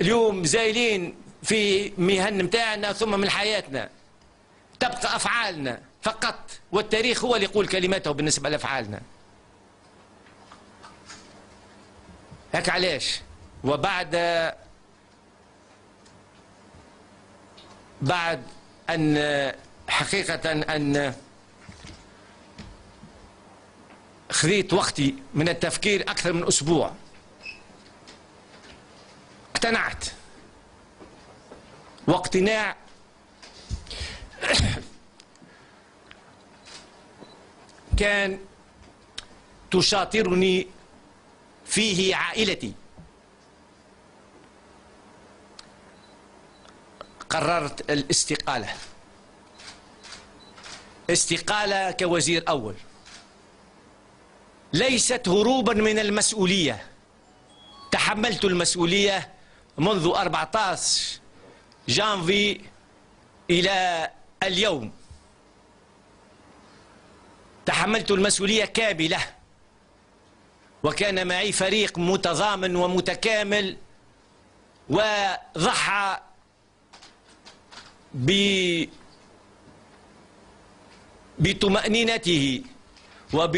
اليوم زايلين في مهن متاعنا ثم من حياتنا. تبقى أفعالنا فقط والتاريخ هو اللي يقول كلماته بالنسبة لأفعالنا. هيك علاش؟ وبعد بعد أن حقيقة أن خذيت وقتي من التفكير أكثر من أسبوع. اقتنعت. واقتناع كان تشاطرني فيه عائلتي. قررت الاستقالة. استقالة كوزير أول. ليست هروبا من المسؤولية. تحملت المسؤولية منذ 14 جانفي إلى اليوم. تحملت المسؤولية كاملة. وكان معي فريق متضامن ومتكامل وضحى بطمأنينته وب